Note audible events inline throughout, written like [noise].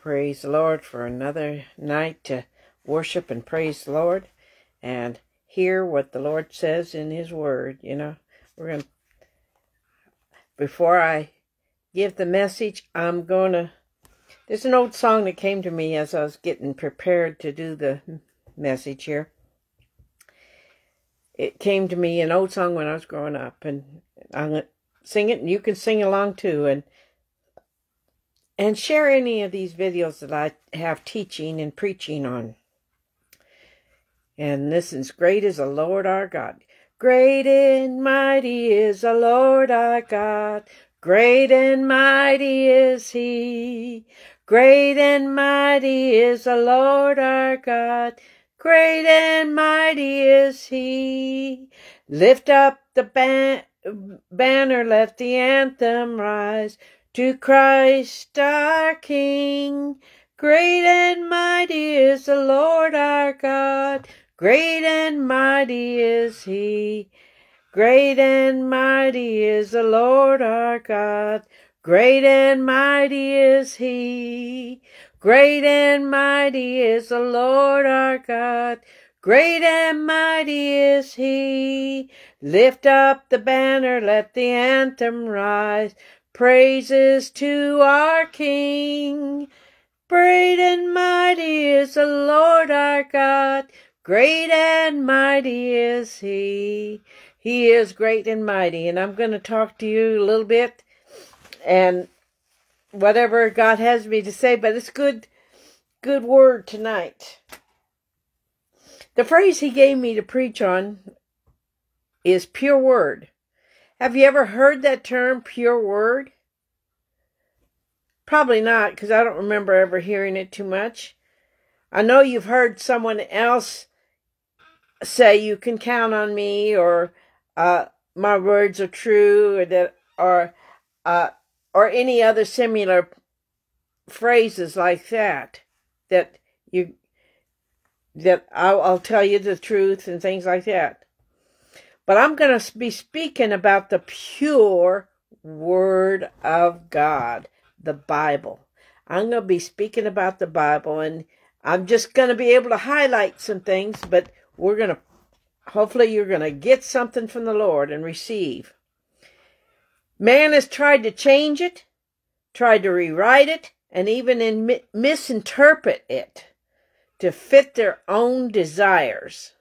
Praise the Lord for another night to worship and praise the Lord and hear what the Lord says in His Word. You know, we're going to, before I give the message, I'm going to, there's an old song that came to me as I was getting prepared to do the message here. It came to me, an old song when I was growing up, and I'm going to sing it, and you can sing along too. And and share any of these videos that I have teaching and preaching on. And this is great is the Lord our God. Great and mighty is the Lord our God. Great and mighty is he. Great and mighty is the Lord our God. Great and mighty is he. Lift up the ban- banner, let the anthem rise. To Christ our King, great and mighty is the Lord our God, great and mighty is He. Great and mighty is the Lord our God, great and mighty is He. Great and mighty is the Lord our God, Great and mighty is he. Lift up the banner, let the anthem rise. Praises to our King. Great and mighty is the Lord our God. Great and mighty is He. He is great and mighty. And I'm going to talk to you a little bit and whatever God has me to say, but it's good, good word tonight. The phrase He gave me to preach on is pure word. Have you ever heard that term, pure word? Probably not, because I don't remember ever hearing it too much. I know you've heard someone else say you can count on me, or uh, my words are true, or that, or uh, or any other similar phrases like that. That you that I'll, I'll tell you the truth and things like that. But I'm going to be speaking about the pure Word of God, the Bible. I'm going to be speaking about the Bible, and I'm just going to be able to highlight some things, but we're going to, hopefully, you're going to get something from the Lord and receive. Man has tried to change it, tried to rewrite it, and even in, misinterpret it to fit their own desires.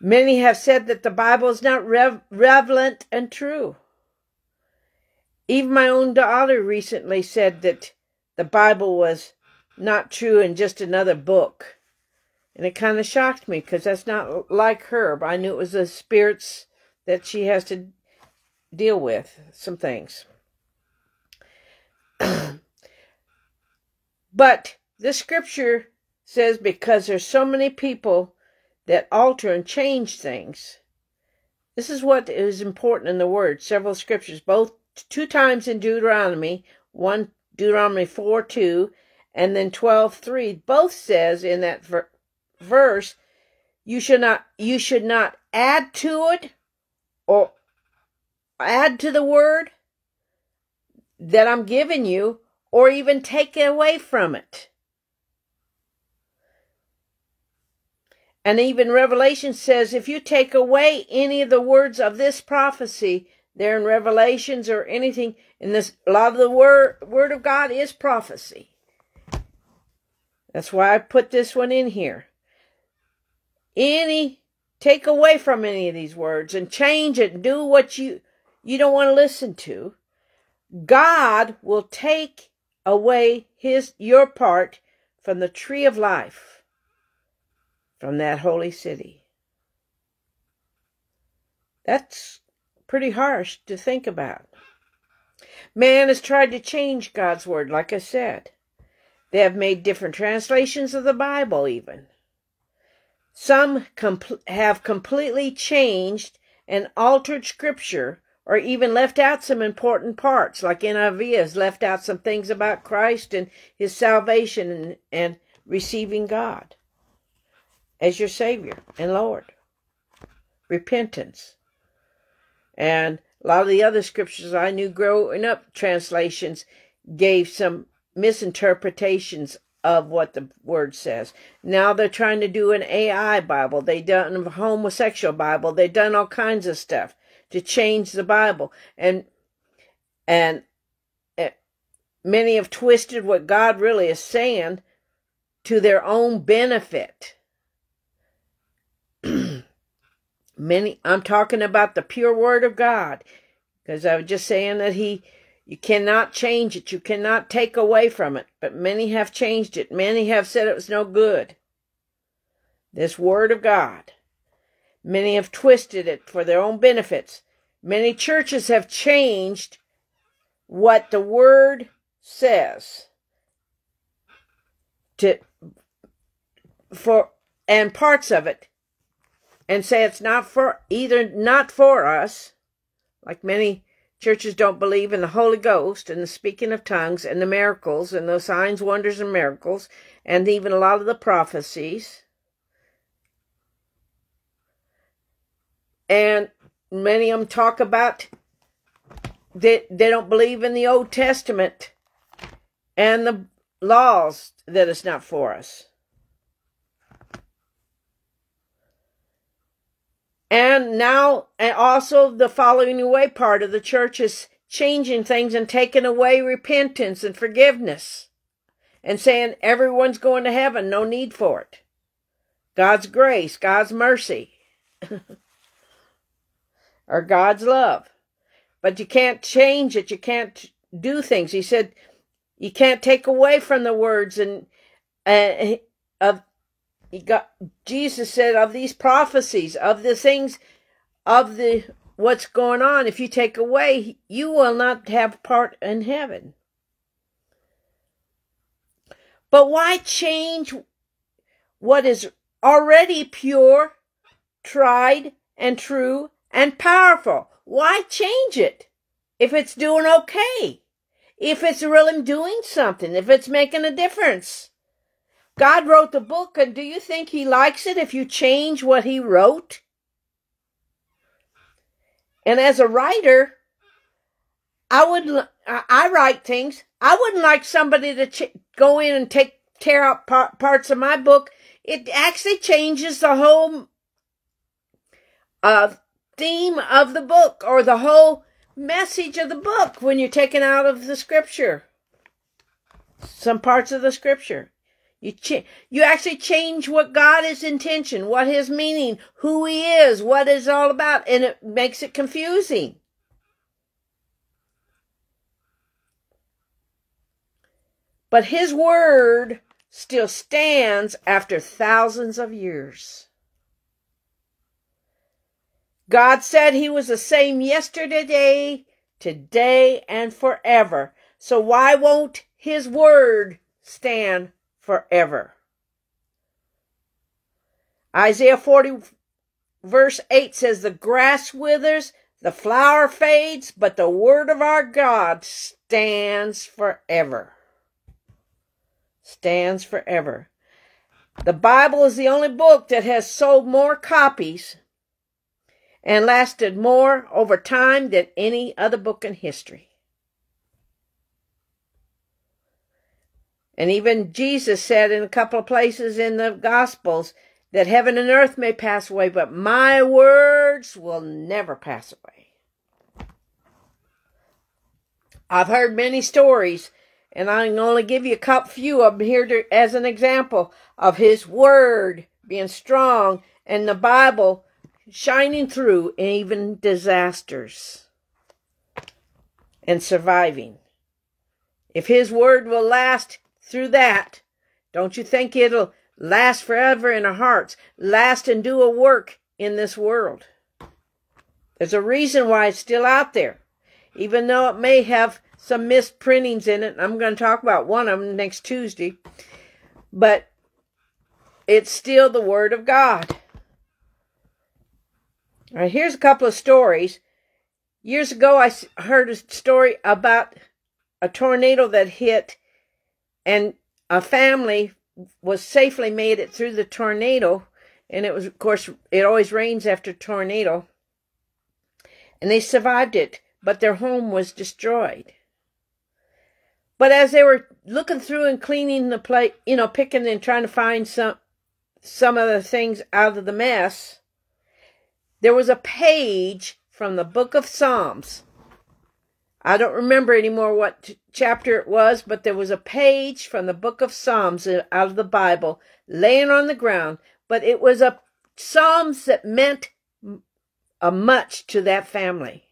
Many have said that the Bible is not rev- relevant and true. Even my own daughter recently said that the Bible was not true and just another book. And it kind of shocked me because that's not like her. But I knew it was the spirits that she has to deal with, some things. [clears throat] but the scripture says because there's so many people that alter and change things. This is what is important in the word. Several scriptures, both two times in Deuteronomy, one Deuteronomy 4 2, and then 12 3, both says in that ver- verse, you should not you should not add to it or add to the word that I'm giving you or even take it away from it. And even Revelation says if you take away any of the words of this prophecy, there in Revelations or anything in this, a lot of the word, word of God is prophecy. That's why I put this one in here. Any, take away from any of these words and change it and do what you, you don't want to listen to. God will take away his, your part from the tree of life from that holy city. That's pretty harsh to think about. Man has tried to change God's word, like I said. They have made different translations of the Bible, even. Some have completely changed and altered Scripture, or even left out some important parts, like NIV has left out some things about Christ and his salvation and, and receiving God as your Savior and Lord. Repentance. And a lot of the other scriptures I knew growing up, translations gave some misinterpretations of what the word says. Now they're trying to do an AI Bible. They've done a homosexual Bible. They've done all kinds of stuff to change the Bible. And and eh, many have twisted what God really is saying to their own benefit. Many I'm talking about the pure word of God because I was just saying that he you cannot change it. You cannot take away from it. But many have changed it. Many have said it was no good. This Word of God. Many have twisted it for their own benefits. Many churches have changed what the Word says to for and parts of it and say it's not for either not for us like many Churches don't believe in the Holy Ghost and the speaking of tongues and the miracles and the signs, wonders, and miracles, and even a lot of the prophecies. And many of them talk about that they don't believe in the Old Testament and the laws that it's not for us. And now, and also the following away part of the church is changing things and taking away repentance and forgiveness and saying everyone's going to heaven, no need for it. God's grace, God's mercy, [laughs] or God's love. But you can't change it. You can't do things. He said you can't take away from the words and uh, of he got Jesus said of these prophecies, of the things, of the what's going on. If you take away, you will not have part in heaven. But why change what is already pure, tried, and true, and powerful? Why change it if it's doing okay? If it's really doing something, if it's making a difference? God wrote the book, and do you think he likes it if you change what he wrote? And as a writer, I would I write things. I wouldn't like somebody to go in and take tear out par- parts of my book. It actually changes the whole uh, theme of the book or the whole message of the book when you're taken out of the scripture. Some parts of the scripture. You ch- you actually change what God is intention, what his meaning, who he is, what it's all about, and it makes it confusing. But his word still stands after thousands of years. God said he was the same yesterday, today, and forever. So why won't his word stand forever. Isaiah 40 verse 8 says, The grass withers, the flower fades, but the word of our God stands forever. Stands forever. The Bible is the only book that has sold more copies and lasted more over time than any other book in history. And even Jesus said in a couple of places in the Gospels that heaven and earth may pass away, but my words will never pass away. I've heard many stories, and I can only give you a couple few of them here to, as an example of His Word being strong and the Bible shining through even disasters and surviving. If His Word will last, through that. Don't you think it'll last forever in our hearts, last and do a work in this world? There's a reason why it's still out there, even though it may have some misprintings in it. I'm going to talk about one of them next Tuesday, but it's still the Word of God. All right, here's a couple of stories. Years ago, I heard a story about a tornado that hit and a family was safely made it through the tornado and it was of course it always rains after tornado and they survived it but their home was destroyed But as they were looking through and cleaning the plate, you know, picking and trying to find some some of the things out of the mess, there was a page from the book of Psalms. I don't remember anymore what chapter it was, but there was a page from the book of Psalms uh, out of the Bible laying on the ground, but it was a Psalms that meant a much to that family.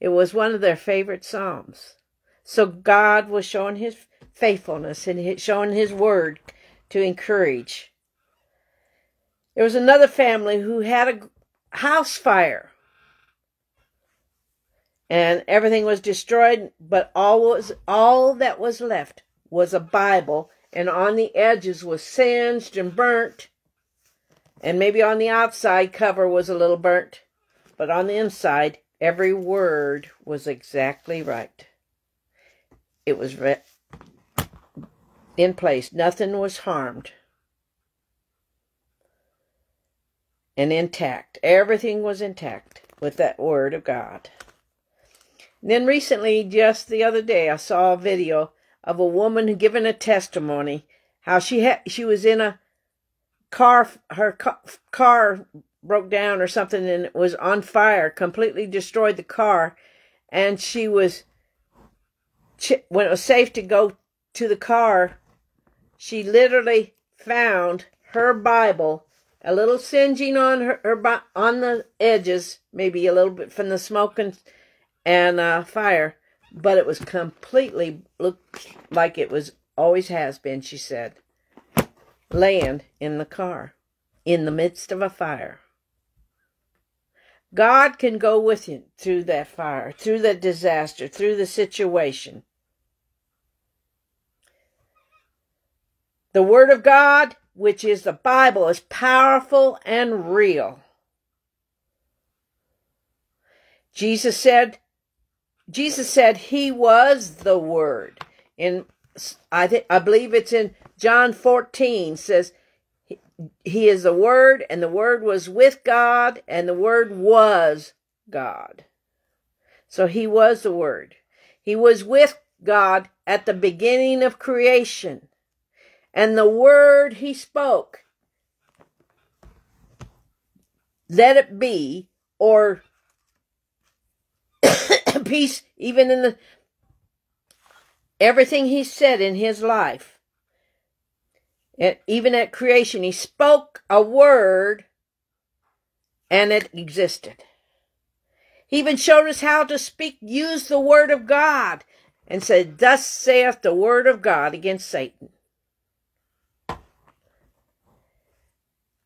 It was one of their favorite Psalms. So God was showing his faithfulness and showing his word to encourage. There was another family who had a house fire. And everything was destroyed, but all was all that was left was a Bible, and on the edges was singed and burnt. And maybe on the outside cover was a little burnt, but on the inside every word was exactly right. It was in place. Nothing was harmed. And intact. Everything was intact with that word of God. Then recently, just the other day, I saw a video of a woman giving a testimony how she had she was in a car her car, car broke down or something and it was on fire completely destroyed the car and she was when it was safe to go to the car, she literally found her Bible, a little singeing on her, her on the edges, maybe a little bit from the smoke and, and uh, fire, but it was completely looked like it was always has been. She said, land in the car, in the midst of a fire. God can go with you through that fire, through that disaster, through the situation. The Word of God, which is the Bible, is powerful and real. Jesus said, Jesus said he was the Word. And I think I believe it's in John 14 says he is the Word, and the Word was with God, and the Word was God. So he was the Word. He was with God at the beginning of creation and the word he spoke, let it be, or [coughs] peace, even in the everything he said in his life. And even at creation, he spoke a word and it existed. He even showed us how to speak, use the word of God, and said, Thus saith the word of God against Satan.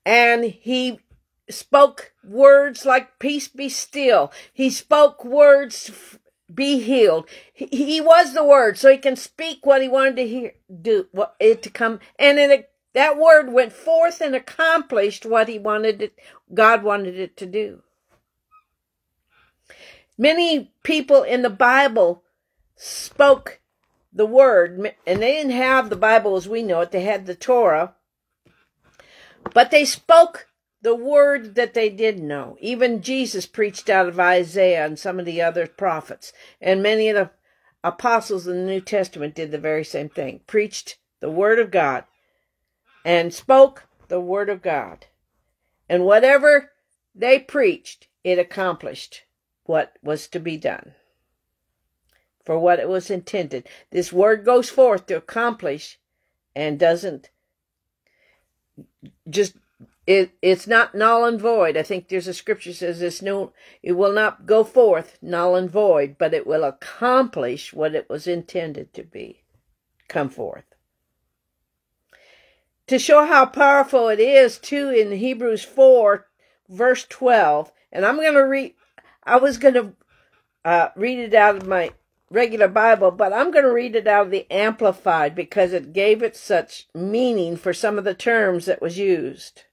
and he spoke words like peace be still. He spoke words be healed. He, he was the word, so he can speak what he wanted to hear, do what it to come, and that word went forth and accomplished what he wanted it, God wanted it to do. Many people in the Bible spoke the word, and they didn't have the Bible as we know it. They had the Torah, but they spoke the word that they did know. Even Jesus preached out of Isaiah and some of the other prophets. And many of the apostles in the New Testament did the very same thing preached the word of God and spoke the word of God. And whatever they preached, it accomplished what was to be done for what it was intended. This word goes forth to accomplish and doesn't just it it's not null and void. I think there's a scripture says this no it will not go forth null and void, but it will accomplish what it was intended to be. Come forth. To show how powerful it is too in Hebrews 4 verse 12, and I'm going to read I was going to uh, read it out of my regular Bible, but I'm going to read it out of the Amplified because it gave it such meaning for some of the terms that was used.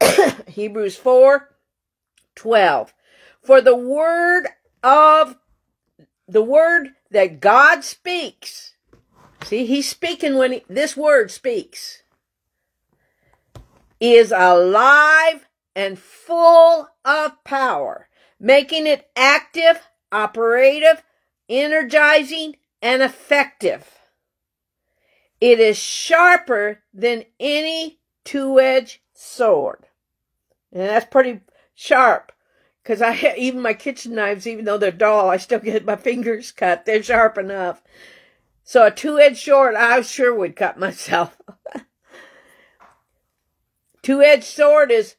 [coughs] Hebrews 4 12. For the word of the word that God speaks. See, he's speaking when he, this word speaks. Is alive and full of power, making it active, operative, energizing, and effective. It is sharper than any two-edged sword. And that's pretty sharp. Cause I, even my kitchen knives, even though they're dull, I still get my fingers [laughs] cut. They're sharp enough. So a two-edged sword, I sure would cut myself. [laughs] two-edged sword is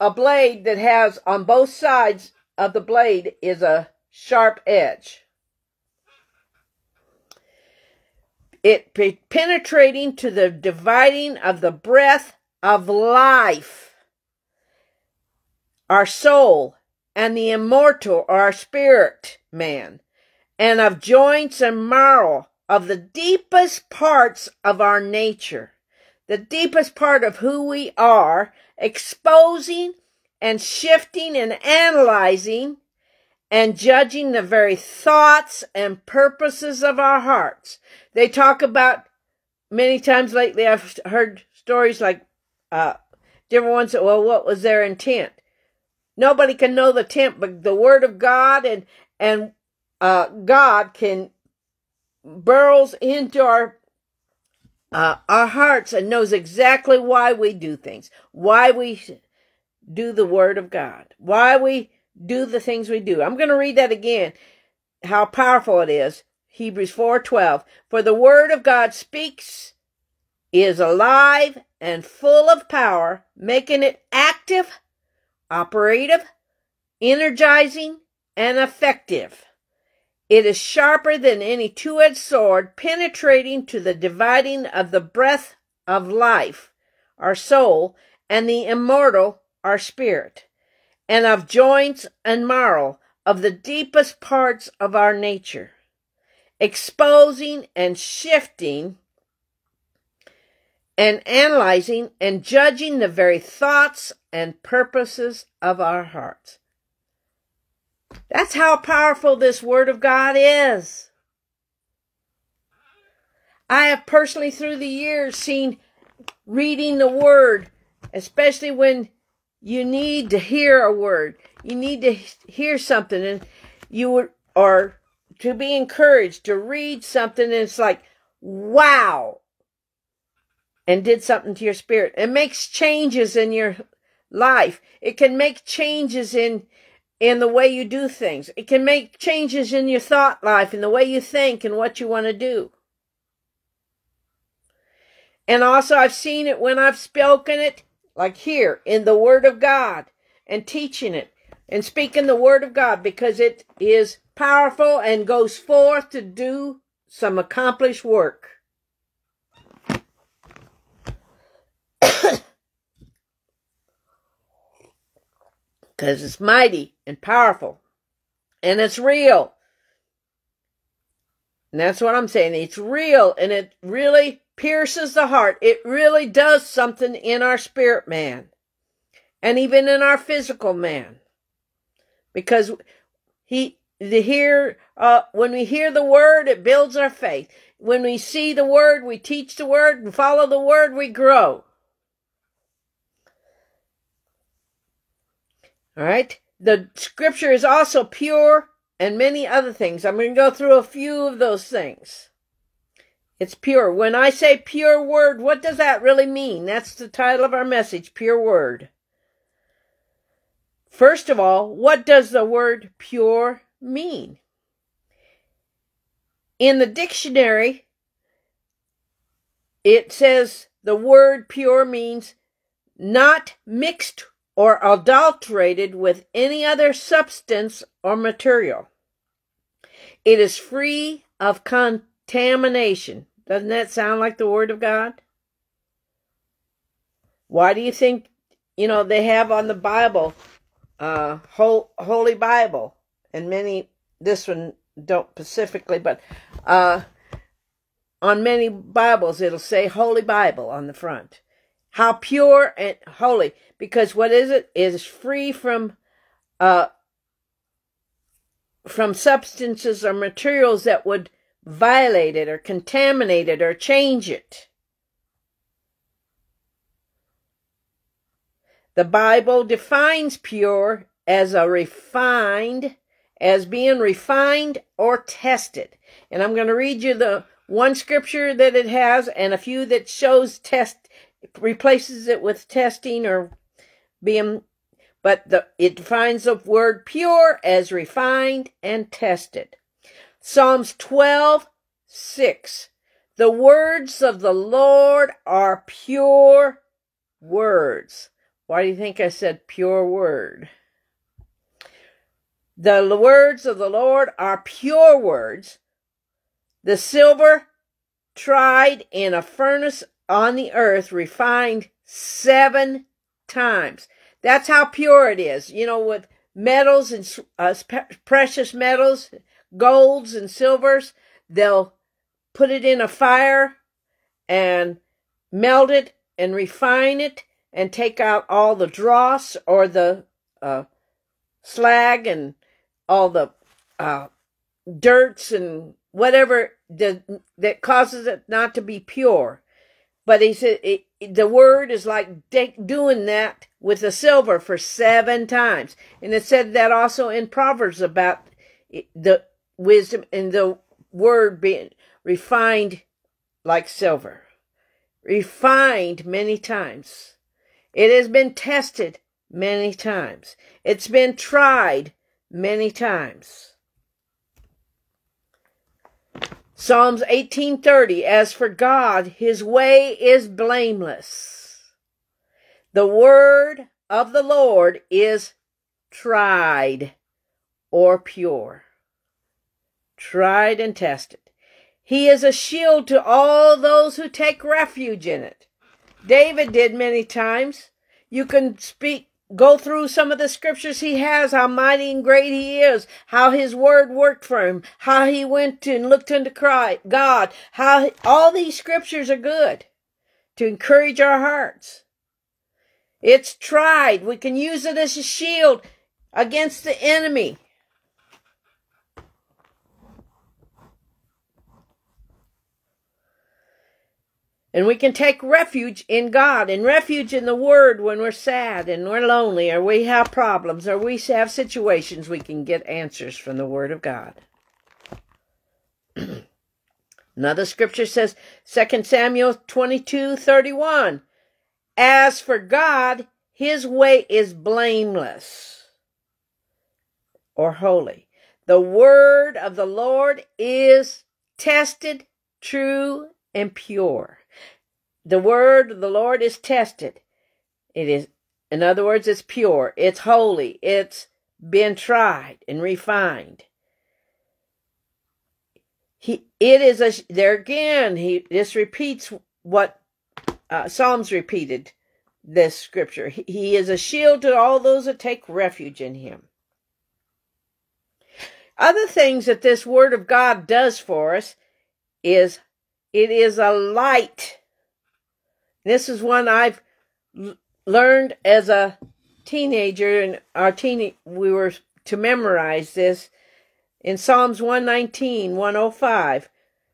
a blade that has on both sides of the blade is a sharp edge. It penetrating to the dividing of the breath of life, our soul, and the immortal, our spirit man, and of joints and marrow, of the deepest parts of our nature, the deepest part of who we are, exposing and shifting and analyzing and judging the very thoughts and purposes of our hearts. They talk about many times lately, I've heard stories like uh, different ones that, well, what was their intent? Nobody can know the intent, but the Word of God and, and uh, God can burrows into our uh, our hearts and knows exactly why we do things, why we do the Word of God, why we do the things we do. I'm going to read that again. How powerful it is. Hebrews 4:12. For the Word of God speaks, is alive and full of power, making it active, operative, energizing, and effective. It is sharper than any two edged sword, penetrating to the dividing of the breath of life, our soul, and the immortal, our spirit, and of joints and marrow, of the deepest parts of our nature, exposing and shifting and analyzing and judging the very thoughts and purposes of our hearts. That's how powerful this Word of God is. I have personally through the years seen reading the Word, especially when you need to hear a word, you need to hear something, and you are to be encouraged to read something, and it's like, wow, and did something to your spirit. It makes changes in your life. It can make changes in in the way you do things. It can make changes in your thought life and the way you think and what you want to do. And also, I've seen it when I've spoken it, like here in the Word of God, and teaching it and speaking the Word of God because it is powerful and goes forth to do some accomplished work. Because it's mighty and powerful and it's real. And that's what I'm saying. It's real and it really pierces the heart. It really does something in our spirit man and even in our physical man. Because he, the hear, uh, when we hear the word, it builds our faith. When we see the word, we teach the word and follow the word, we grow. All right. The scripture is also pure and many other things. I'm going to go through a few of those things. It's pure. When I say pure word, what does that really mean? That's the title of our message, pure word. First of all, what does the word pure mean? In the dictionary, it says the word pure means not mixed or adulterated with any other substance or material. It is free of contamination. Doesn't that sound like the Word of God? Why do you think, you know, they have on the Bible, uh, Holy Bible, and many, this one don't specifically, but, uh, on many Bibles, it'll say Holy Bible on the front. How pure and holy. Because what is it? Is free from uh from substances or materials that would violate it or contaminate it or change it. The Bible defines pure as a refined as being refined or tested. And I'm going to read you the one scripture that it has and a few that shows test, replaces it with testing or being, but the, it defines the word pure as refined and tested. Psalms 12, 6. The words of the Lord are pure words. Why do you think I said pure word? The words of the Lord are pure words. The silver tried in a furnace on the earth, refined seven times. That's how pure it is. You know, with metals and uh, precious metals, golds and silvers, they'll put it in a fire and melt it and refine it and take out all the dross or the uh, slag and all the uh, dirts and whatever the, that causes it not to be pure. But he said it, the word is like doing that with the silver for seven times. And it said that also in Proverbs about the wisdom and the word being refined like silver. Refined many times. It has been tested many times. It's been tried many times. Psalms 18:30 As for God his way is blameless. The word of the Lord is tried or pure. Tried and tested. He is a shield to all those who take refuge in it. David did many times. You can speak go through some of the scriptures he has, how mighty and great he is, how his word worked for him, how he went and looked unto Christ, God, how all these scriptures are good to encourage our hearts. It's tried. We can use it as a shield against the enemy. And we can take refuge in God and refuge in the Word when we're sad and we're lonely or we have problems or we have situations we can get answers from the Word of God. [clears throat] Another scripture says, 2 Samuel 22 31. As for God, his way is blameless or holy. The word of the Lord is tested, true, and pure. The word of the Lord is tested. It is, in other words, it's pure, it's holy, it's been tried and refined. He, it is a, there again, he, this repeats what uh, Psalms repeated this scripture. He, he is a shield to all those that take refuge in him. Other things that this word of God does for us is it is a light this is one I've learned as a teenager, and our teen we were to memorize this in Psalms 119, 105.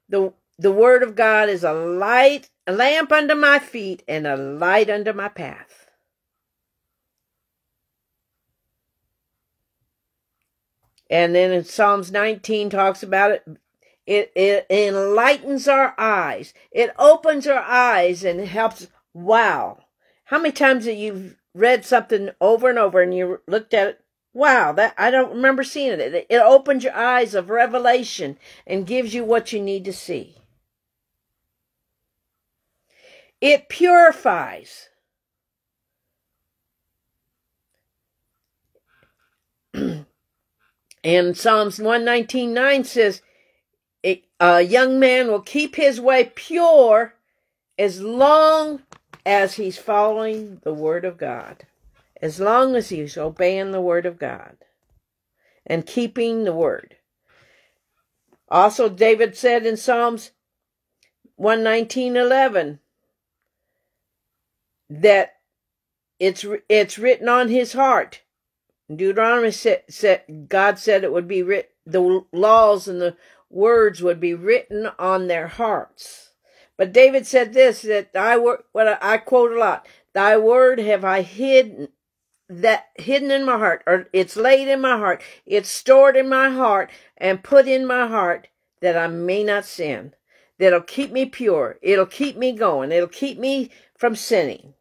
The the word of God is a light, a lamp under my feet, and a light under my path. And then in Psalms 19 talks about it it, it enlightens our eyes. It opens our eyes and helps. Wow. How many times have you read something over and over and you looked at it? Wow, that I don't remember seeing it. It, it opens your eyes of revelation and gives you what you need to see. It purifies. [clears throat] and Psalms 119.9 says, a young man will keep his way pure as long as he's following the Word of God, as long as he's obeying the Word of God and keeping the Word. Also, David said in Psalms 119.11 that it's, it's written on his heart. Deuteronomy said, said God said it would be written, the laws and the words would be written on their hearts. But David said this that I what I quote a lot, thy word have I hidden that hidden in my heart, or it's laid in my heart, it's stored in my heart and put in my heart that I may not sin. That'll keep me pure. It'll keep me going. It'll keep me from sinning.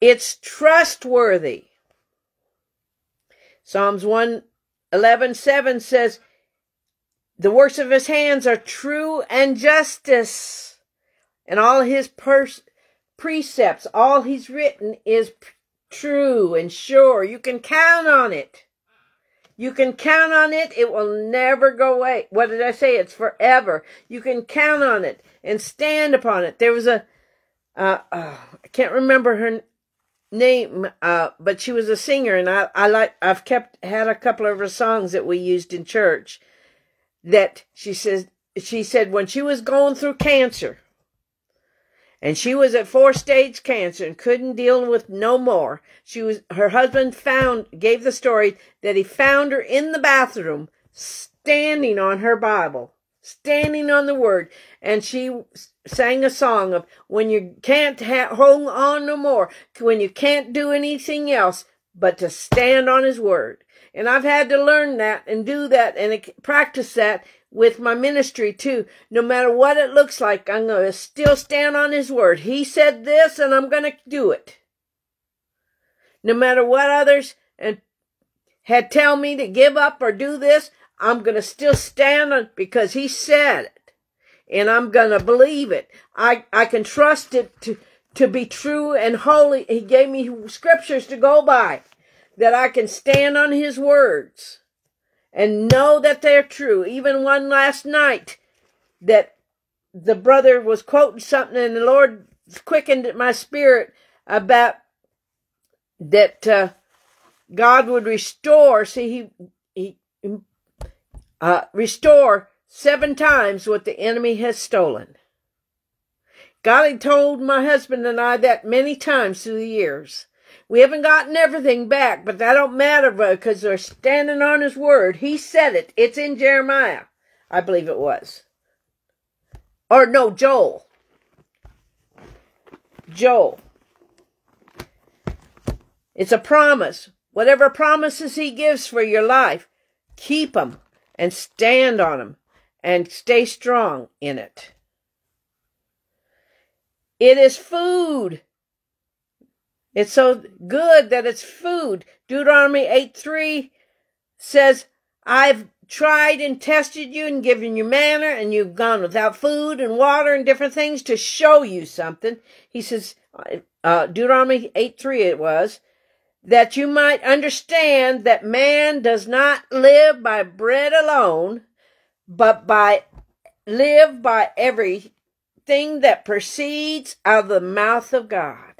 It's trustworthy. Psalms 111 7 says, The works of his hands are true and justice, and all his pers- precepts, all he's written is true and sure. You can count on it. You can count on it. It will never go away. What did I say? It's forever. You can count on it and stand upon it. There was a, uh, uh, I can't remember her name, uh, but she was a singer, and I, I like. I've kept had a couple of her songs that we used in church. That she says she said when she was going through cancer, and she was at four stage cancer and couldn't deal with no more. She was, her husband found, gave the story that he found her in the bathroom standing on her Bible, standing on the word. And she sang a song of when you can't hold on no more, when you can't do anything else but to stand on his word. And I've had to learn that and do that and practice that with my ministry too. No matter what it looks like, I'm going to still stand on his word. He said this and I'm going to do it. No matter what others and had tell me to give up or do this, I'm going to still stand on because he said it. And I'm going to believe it. I, I can trust it to, to be true and holy. He gave me scriptures to go by that I can stand on his words and know that they're true. Even one last night that the brother was quoting something and the Lord quickened my spirit about that uh, God would restore. See, he, he uh, restore seven times what the enemy has stolen. God had told my husband and I that many times through the years. We haven't gotten everything back, but that don't matter because they're standing on his word. He said it. It's in Jeremiah. I believe it was. Or no, Joel. Joel. It's a promise. Whatever promises he gives for your life, keep them and stand on them and stay strong in it. It is food it's so good that it's food. Deuteronomy 8 3 says, I've tried and tested you and given you manna, and you've gone without food and water and different things to show you something. He says, uh, Deuteronomy 8 3 it was, that you might understand that man does not live by bread alone, but by live by everything that proceeds out of the mouth of God.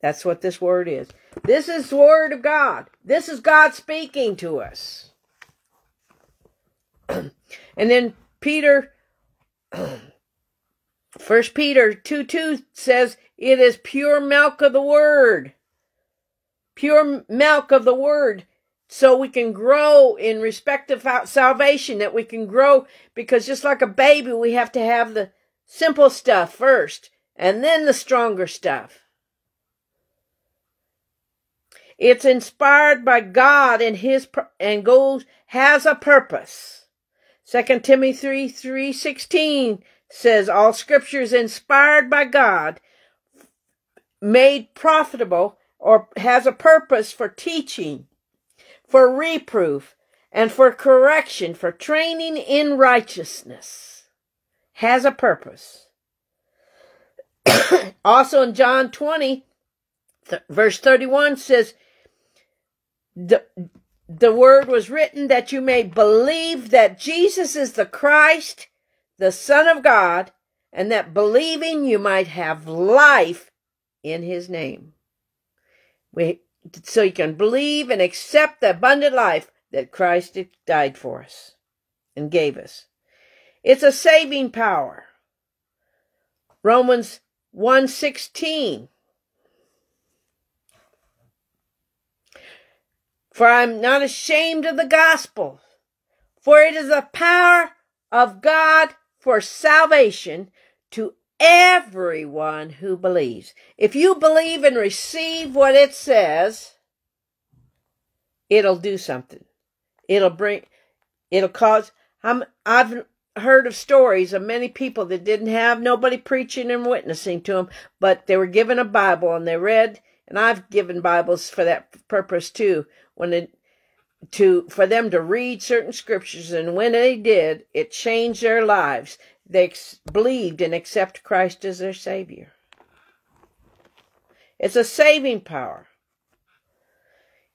That's what this word is. This is the word of God. This is God speaking to us. [clears throat] and then Peter, [clears throat] First Peter 2 2 says, It is pure milk of the word. Pure milk of the word. So we can grow in respect of salvation, that we can grow because just like a baby, we have to have the simple stuff first and then the stronger stuff. It's inspired by God and his and goes has a purpose. 2 Timothy 3 3 16 says all scripture is inspired by God, made profitable, or has a purpose for teaching, for reproof, and for correction, for training in righteousness. Has a purpose. [coughs] also in John 20, th- verse 31 says, the, the word was written that you may believe that Jesus is the Christ, the Son of God, and that believing you might have life in his name. We, so you can believe and accept the abundant life that Christ died for us and gave us. It's a saving power. Romans 116 For I am not ashamed of the gospel, for it is the power of God for salvation to everyone who believes. If you believe and receive what it says, it'll do something. It'll bring, it'll cause, I'm, I've heard of stories of many people that didn't have nobody preaching and witnessing to them, but they were given a Bible and they read, and I've given Bibles for that purpose too, when it, to, for them to read certain scriptures, and when they did, it changed their lives. They believed and accept Christ as their Savior. It's a saving power.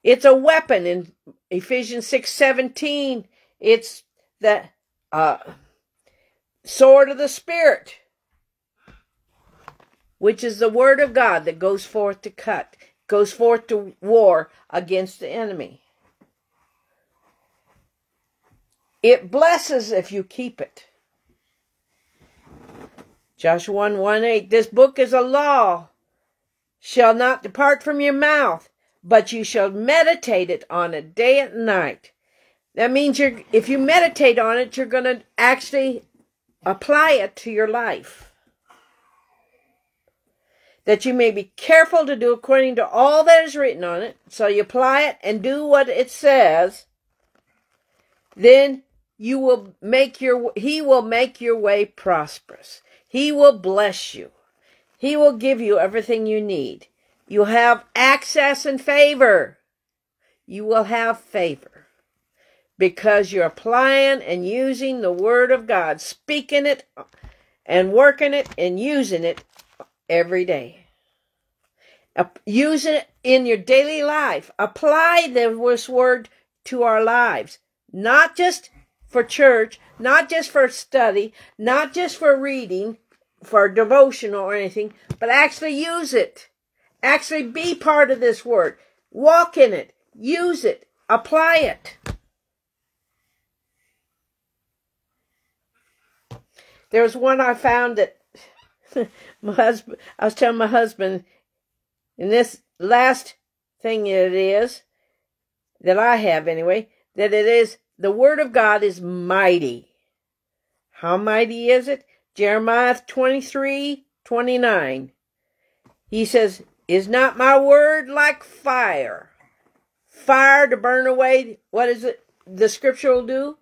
It's a weapon in Ephesians 6:17. It's the uh, sword of the Spirit, which is the word of God that goes forth to cut, goes forth to war against the enemy. It blesses if you keep it. Joshua 1 1 8. This book is a law, shall not depart from your mouth, but you shall meditate it on it day and night. That means you're, if you meditate on it, you're going to actually apply it to your life. That you may be careful to do according to all that is written on it. So you apply it and do what it says. Then you will make your, he will make your way prosperous. He will bless you. He will give you everything you need. You'll have access and favor. You will have favor because you're applying and using the Word of God, speaking it and working it and using it every day. Use it in your daily life. Apply this Word to our lives, not just for church, not just for study, not just for reading, for devotion or anything, but actually use it. Actually be part of this word. Walk in it. Use it. Apply it. There was one I found that [laughs] my husband, I was telling my husband, in this last thing it is, that I have anyway, that it is the Word of God is mighty. How mighty is it? Jeremiah 23 29. He says, Is not my word like fire? Fire to burn away, what is it the scripture will do?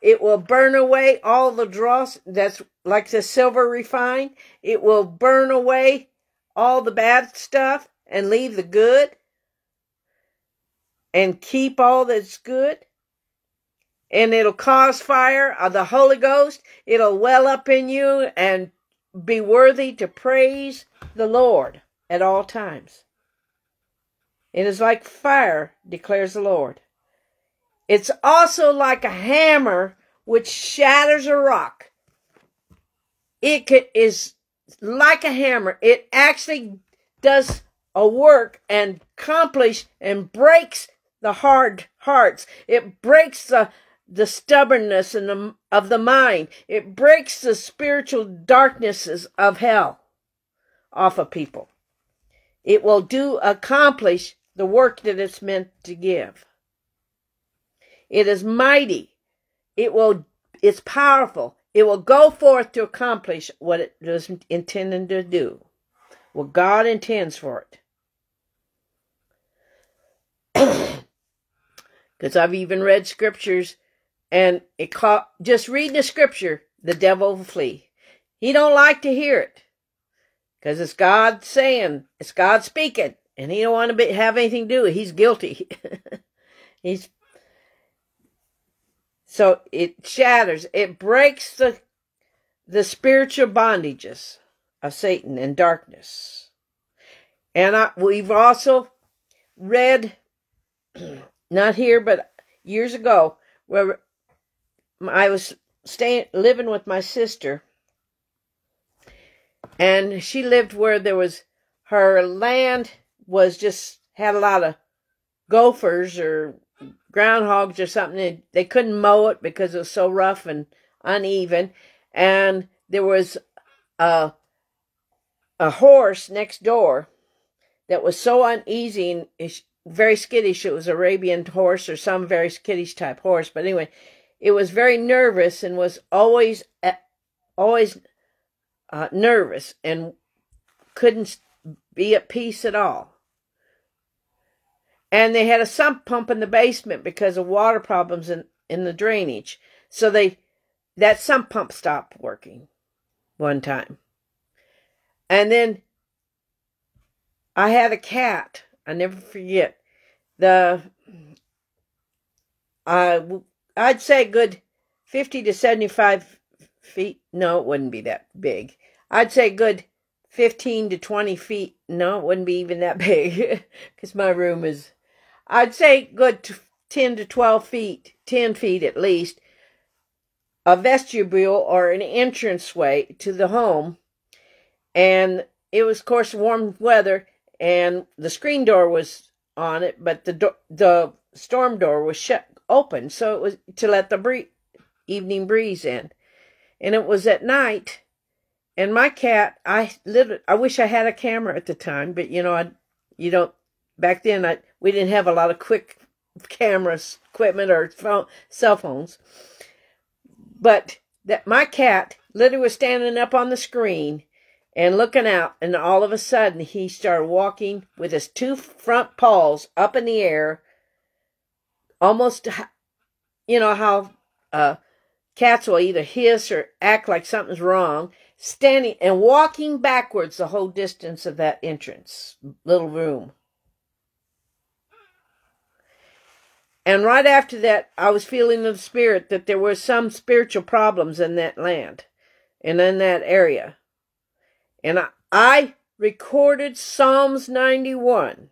It will burn away all the dross that's like the silver refined. It will burn away all the bad stuff and leave the good and keep all that's good and it'll cause fire of the Holy Ghost. It'll well up in you and be worthy to praise the Lord at all times. It is like fire, declares the Lord. It's also like a hammer which shatters a rock. It is like a hammer. It actually does a work and accomplish and breaks the hard hearts. It breaks the the stubbornness the, of the mind. It breaks the spiritual darknesses of hell off of people. It will do accomplish the work that it's meant to give. It is mighty. It will, it's powerful. It will go forth to accomplish what it was intended to do. What God intends for it. [clears throat] Because I've even read scriptures and it caught, just reading the scripture, the devil will flee. He don't like to hear it because it's God saying, it's God speaking, and he don't want to be, have anything to do. with it. He's guilty. [laughs] He's so it shatters, it breaks the the spiritual bondages of Satan and darkness. And I, we've also read, [clears throat] not here, but years ago, where I was staying living with my sister, and she lived where there was her land was just had a lot of gophers or groundhogs or something. And they couldn't mow it because it was so rough and uneven, and there was a a horse next door that was so uneasy and very skittish. It was Arabian horse or some very skittish type horse, but anyway, it was very nervous and was always always uh, nervous and couldn't be at peace at all. And they had a sump pump in the basement because of water problems in, in the drainage. So they that sump pump stopped working one time. And then I had a cat. I never forget. The uh, I'd say good 50 to 75 feet. No, it wouldn't be that big. I'd say good 15 to 20 feet. No, it wouldn't be even that [laughs] big because my room is, I'd say good 10 to 12 feet, 10 feet at least, a vestibule or an entranceway to the home. And it was, of course, warm weather and the screen door was on it, but the, do- the storm door was shut open. So it was to let the bree- evening breeze in. And it was at night and my cat, I literally, I wish I had a camera at the time, but you know, I, you don't, back then I, we didn't have a lot of quick cameras, equipment or phone, cell phones. But that my cat literally was standing up on the screen and looking out, and all of a sudden he started walking with his two front paws up in the air, almost, you know how uh, cats will either hiss or act like something's wrong standing and walking backwards the whole distance of that entrance little room. And right after that, I was feeling in the spirit that there were some spiritual problems in that land and in that area. And I, I recorded Psalms 91.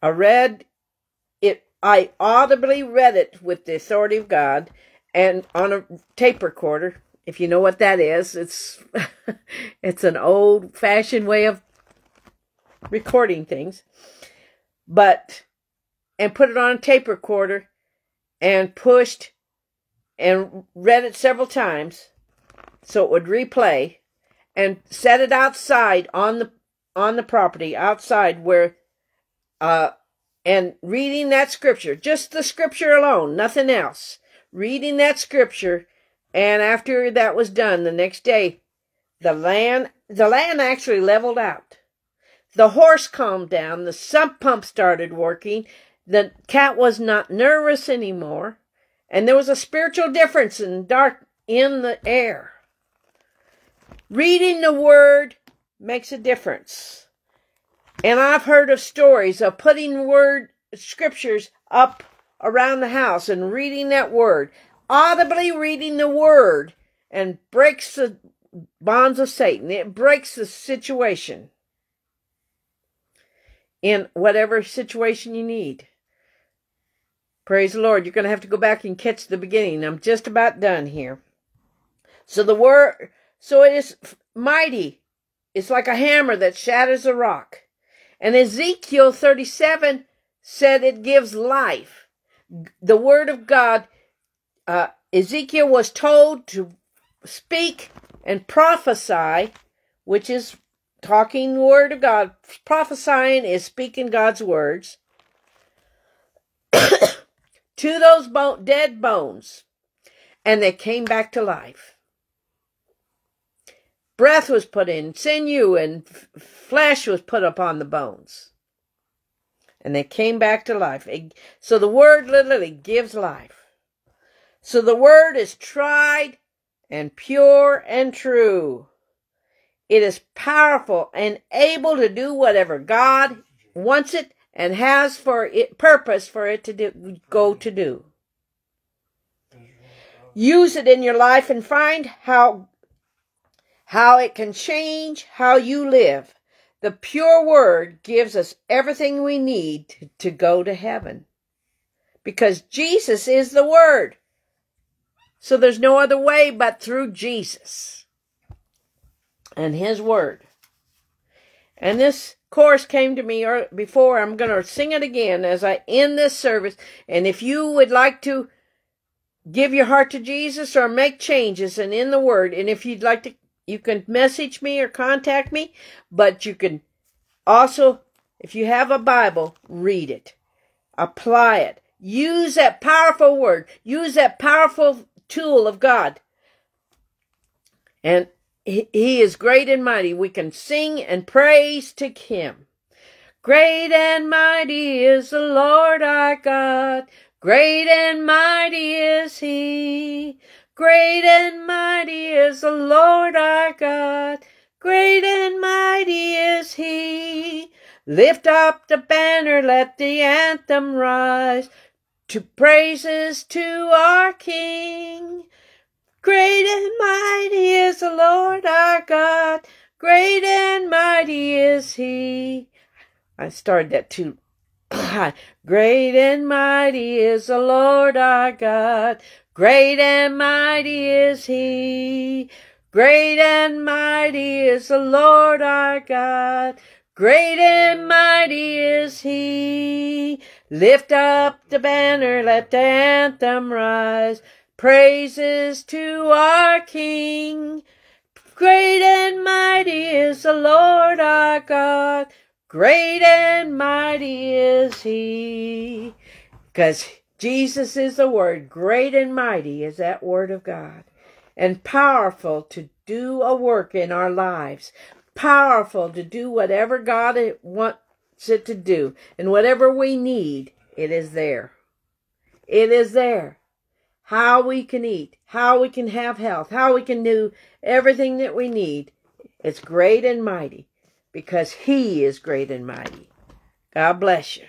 I read I audibly read it with the authority of God and on a tape recorder if you know what that is, it's [laughs] it's an old fashioned way of recording things. But and put it on a tape recorder and pushed and read it several times so it would replay and set it outside on the on the property outside where uh and reading that scripture just the scripture alone nothing else reading that scripture and after that was done, the next day, the land, the land actually leveled out. The horse calmed down. The sump pump started working. The cat was not nervous anymore. And there was a spiritual difference in dark in the air. Reading the word makes a difference. And I've heard of stories of putting word scriptures up around the house and reading that word audibly reading the word and breaks the bonds of Satan. It breaks the situation in whatever situation you need. Praise the Lord. You're going to have to go back and catch the beginning. I'm just about done here. So the word, so it is mighty. It's like a hammer that shatters a rock. And Ezekiel 37 said it gives life. The word of God uh, Ezekiel was told to speak and prophesy, which is talking the word of God. Prophesying is speaking God's words [coughs] to those bo- dead bones, and they came back to life. Breath was put in, sinew and flesh was put upon the bones. And they came back to life. So the word literally gives life. So the word is tried and pure and true. It is powerful and able to do whatever God wants it and has for it purpose for it to do, go to do. Use it in your life and find how how it can change how you live. The pure word gives us everything we need to, go to heaven. Because Jesus is the word. So there's no other way but through Jesus and His Word. And this chorus came to me or before. I'm going to sing it again as I end this service. And if you would like to give your heart to Jesus or make changes and in the Word, and if you'd like to, you can message me or contact me, but you can also, if you have a Bible, read it, apply it, use that powerful word, use that powerful tool of God. And he is great and mighty. We can sing and praise to him. Great and mighty is the Lord our God. Great and mighty is he. Great and mighty is the Lord our God. Great and mighty is he. Lift up the banner, let the anthem rise to praises to our King. Great and mighty is the Lord our God. Great and mighty is he. I started that too. [clears throat] Great and mighty is the Lord our God. Great and mighty is he. Great and mighty is the Lord our God. Great and mighty is he. Lift up the banner, let the anthem rise. Praises to our King. Great and mighty is the Lord our God. Great and mighty is He. Because Jesus is the Word. Great and mighty is that Word of God. And powerful to do a work in our lives. Powerful to do whatever God wants it to do. And whatever we need, it is there. It is there how we can eat, how we can have health, how we can do everything that we need. It's great and mighty because He is great and mighty. God bless you.